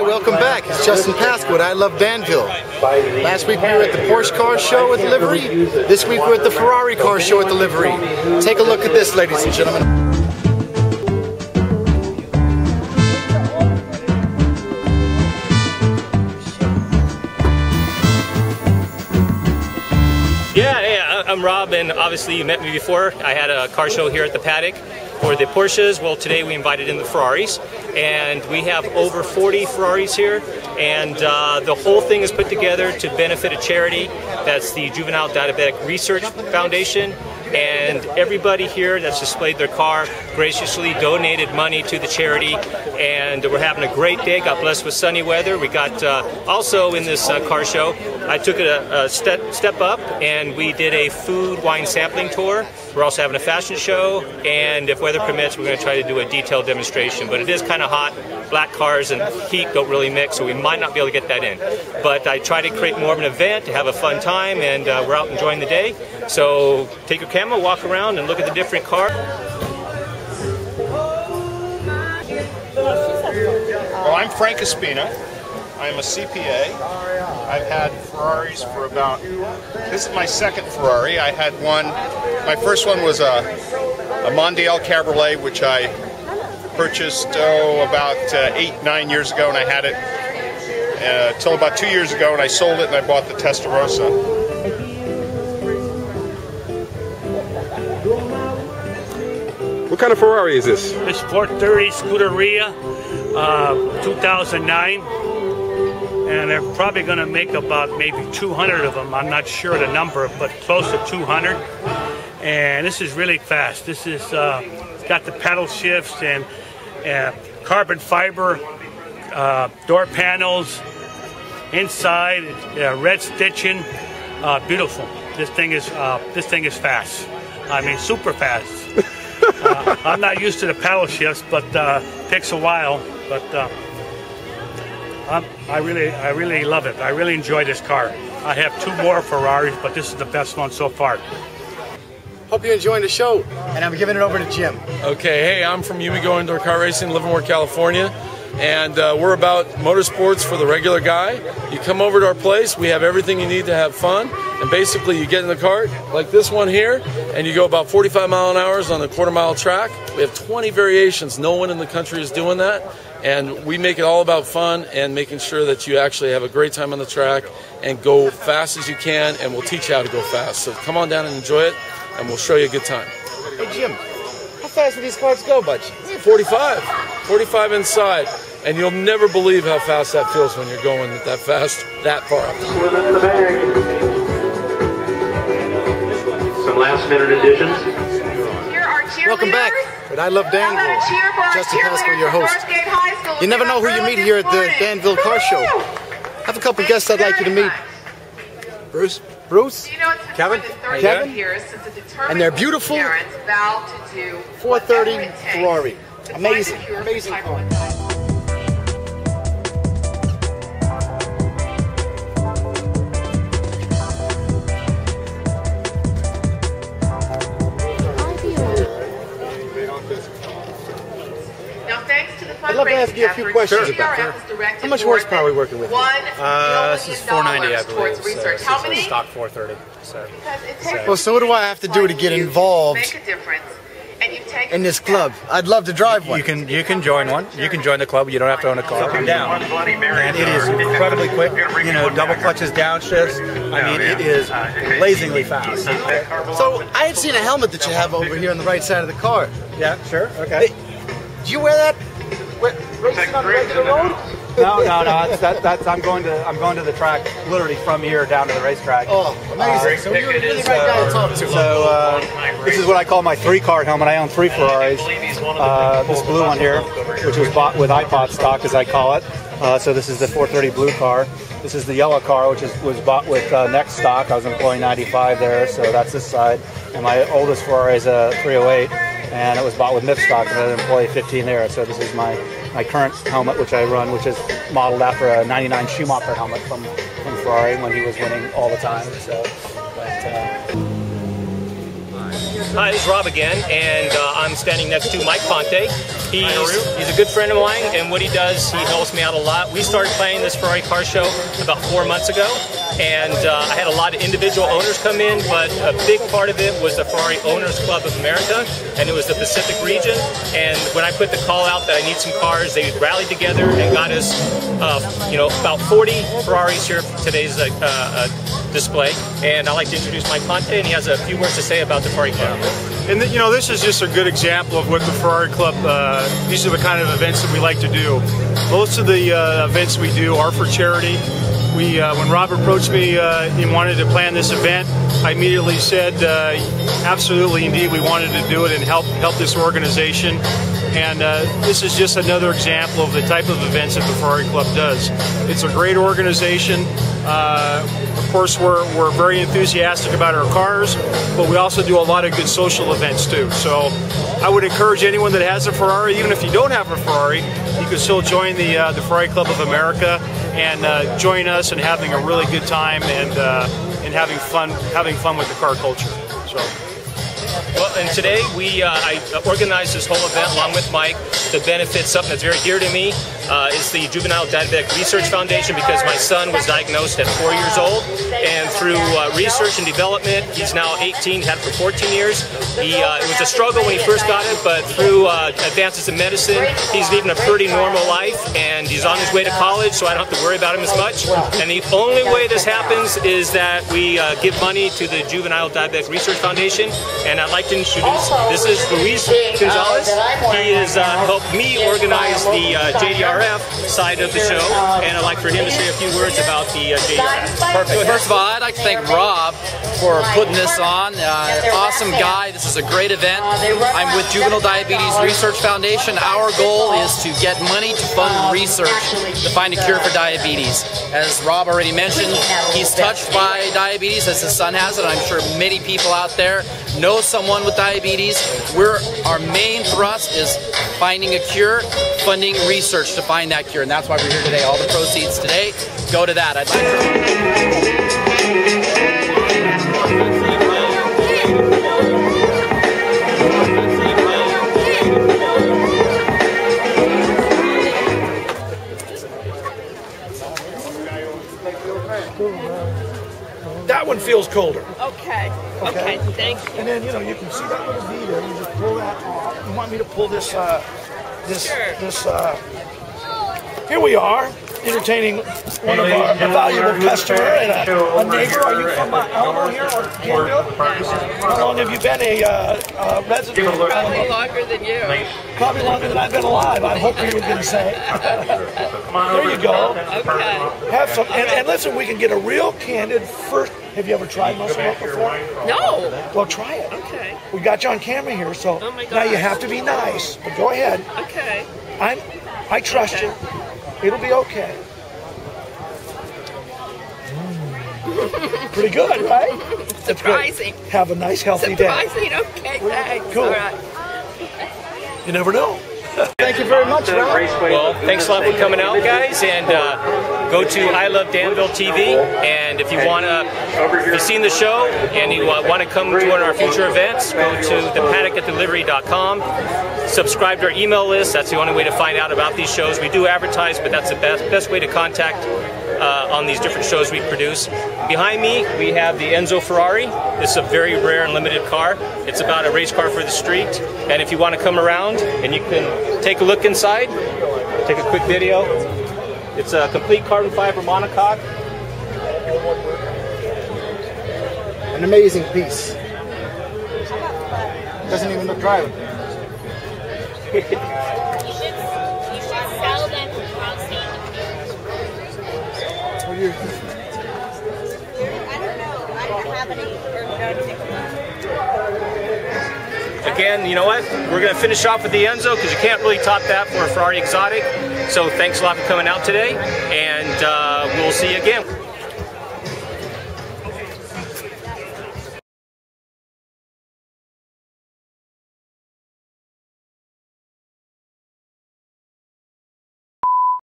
Hi, welcome back. It's Justin Paskow. I love Danville. Last week we were at the Porsche car show with livery. This week we're at the Ferrari car show with the livery. Take a look at this, ladies and gentlemen. Yeah, yeah, I'm Rob, and obviously you met me before. I had a car show here at the paddock for the Porsches. Well, today we invited in the Ferraris, and we have over 40 Ferraris here, and uh, the whole thing is put together to benefit a charity. That's the Juvenile Diabetic Research Foundation, and everybody here that's displayed their car graciously donated money to the charity and we're having a great day got blessed with sunny weather we got uh, also in this uh, car show i took it a, a step, step up and we did a food wine sampling tour we're also having a fashion show and if weather permits we're going to try to do a detailed demonstration but it is kind of hot black cars and heat don't really mix so we might not be able to get that in but i try to create more of an event to have a fun time and uh, we're out enjoying the day so take your camera, walk around and look at the different cars. Well, I'm Frank Espina. I'm a CPA. I've had Ferraris for about, this is my second Ferrari. I had one, my first one was a, a Mondial Cabriolet, which I purchased, oh, about uh, eight, nine years ago, and I had it until uh, about two years ago, and I sold it and I bought the Testarossa. What kind of Ferrari is this? This 430 Scuderia, uh, 2009. And they're probably going to make about maybe 200 of them. I'm not sure the number, but close to 200. And this is really fast. This is uh, got the paddle shifts and uh, carbon fiber uh, door panels inside, uh, red stitching, uh, beautiful. This thing is uh, this thing is fast. I mean, super fast uh, I'm not used to the paddle shifts, but uh, takes a while. But uh, i really, I really love it. I really enjoy this car. I have two more Ferraris, but this is the best one so far. Hope you're enjoying the show, and I'm giving it over to Jim. Okay, hey, I'm from Umigo Indoor Car Racing, Livermore, California and uh, we're about motorsports for the regular guy. You come over to our place, we have everything you need to have fun, and basically you get in the cart like this one here, and you go about 45 mile an hour on the quarter mile track. We have 20 variations. No one in the country is doing that, and we make it all about fun and making sure that you actually have a great time on the track and go fast as you can, and we'll teach you how to go fast. So come on down and enjoy it, and we'll show you a good time. Hey Jim, how fast do these cars go, bud? 45. 45 inside. And you'll never believe how fast that feels when you're going that fast, that far up. Some last minute additions. Welcome back. But I love Danville. Justin Paskow, your host. You never know who you meet here at the Danville Car Show. I have a couple guests I'd like you to meet. Bruce? Bruce? Kevin? Kevin? And they're beautiful 430 Ferrari. Amazing, amazing car. Ask you a few questions sure. about that. How much horsepower are we working with? Uh, this is 490, I believe. So How many? Stock 430. So, so. Well, so what do I have to do to get involved in this club? I'd love to drive one. You can you can join one. You can join the club. You don't have to own a car. Come down, and it is incredibly quick. You know, double clutches, downshifts. I mean, it is blazingly fast. So I had seen a helmet that you have over here on the right side of the car. Yeah, sure. Okay. Do you wear that racing on the regular road? no, no, no. That's, that, that's I'm going to I'm going to the track literally from here down to the racetrack. Oh, amazing! Uh, so you're really right guy to talk to. So uh, this is what I call my three car helmet. I own three Ferraris. Uh, this blue one here, which was bought with iPod stock, as I call it. Uh, so this is the 430 blue car. This is the yellow car, which is, was bought with uh, NeXT stock. I was employee 95 there, so that's this side. And my oldest Ferrari is a 308 and it was bought with MIP stock and an employee 15 there. So this is my, my current helmet, which I run, which is modeled after a 99 Schumacher helmet from, from Ferrari when he was winning all the time. So, but, uh, Hi, this is Rob again, and uh, I'm standing next to Mike Ponte. He's, he's a good friend of mine, and what he does, he helps me out a lot. We started playing this Ferrari car show about four months ago, and uh, I had a lot of individual owners come in, but a big part of it was the Ferrari Owners Club of America, and it was the Pacific region. And when I put the call out that I need some cars, they rallied together and got us, uh, you know, about 40 Ferraris here for today's uh, uh, display. And I'd like to introduce Mike Ponte, and he has a few words to say about the Ferrari Club. And you know, this is just a good example of what the Ferrari Club. Uh, these are the kind of events that we like to do. Most of the uh, events we do are for charity. We, uh, when Rob approached me uh, and wanted to plan this event, I immediately said, uh, absolutely, indeed, we wanted to do it and help help this organization. And uh, this is just another example of the type of events that the Ferrari Club does. It's a great organization. Uh, of course, we're, we're very enthusiastic about our cars, but we also do a lot of good social events too. So I would encourage anyone that has a Ferrari, even if you don't have a Ferrari, you can still join the, uh, the Ferrari Club of America and uh, join us in having a really good time and, uh, and having fun having fun with the car culture. So. Well, and today we uh, I organized this whole event along with Mike to benefit something that's very dear to me. Uh, it's the Juvenile Diabetic Research Foundation because my son was diagnosed at four years old, and through uh, research and development, he's now 18, had for 14 years. He, uh, it was a struggle when he first got it, but through uh, advances in medicine, he's leading a pretty normal life, and he's on his way to college, so I don't have to worry about him as much. And the only way this happens is that we uh, give money to the Juvenile Diabetic Research Foundation, and I'd like to introduce, this is Luis Gonzalez. He has uh, helped me organize the JDRF side of the show, and I'd like for him to say a few words about the uh, JDRF. Perfect. First of all, I'd like to thank Rob for putting this on. Uh, awesome guy. This is a great event. I'm with Juvenile Diabetes Research Foundation. Our goal is to get money to fund research to find a cure for diabetes. As Rob already mentioned, he's touched by diabetes as his son has it. I'm sure many people out there know someone with diabetes. We're our main thrust is finding a cure, funding research to find that cure, and that's why we're here today. All the proceeds today go to that. I'd That one feels colder. Okay. Okay. okay. Thank you. And then you know you can see that little V there. You just pull that off. You want me to pull this? Uh, this sure. this uh, here we are entertaining one of our a valuable customer and a, a, neighbor. Are you from uh, Alamo here or Danville? How long have you been a uh, uh, resident? Probably longer than you. Probably longer than I've been alive. I hope you were going to say. there you go. Okay. Have some, and, and, listen, we can get a real candid first. Have you ever tried muscle milk before? No. Well, try it. Okay. We got you on camera here, so oh now you have to be nice. But go ahead. Okay. I'm. I trust okay. you. It'll be okay. Mm. Pretty good, right? Surprising. Have a nice, healthy Surprising. day. Surprising. Okay, thanks. Cool. All right. You never know. Thank you very much. Well, thanks a lot for coming out, guys, and uh, go to I Love Danville TV. And if you want to, if you've seen the show and you uh, want to come to one of our future events, go to thepaddock.delivery.com. Subscribe to our email list. That's the only way to find out about these shows. We do advertise, but that's the best best way to contact uh, on these different shows we produce. Behind me, we have the Enzo Ferrari. It's a very rare and limited car. It's about a race car for the street. And if you want to come around and you can take a look inside, take a quick video. It's a complete carbon fiber monocoque. An amazing piece. Doesn't even look driving. Any Again, you know what? We're going to finish off with the Enzo because you can't really top that for a Ferrari Exotic. So thanks a lot for coming out today, and uh, we'll see you again.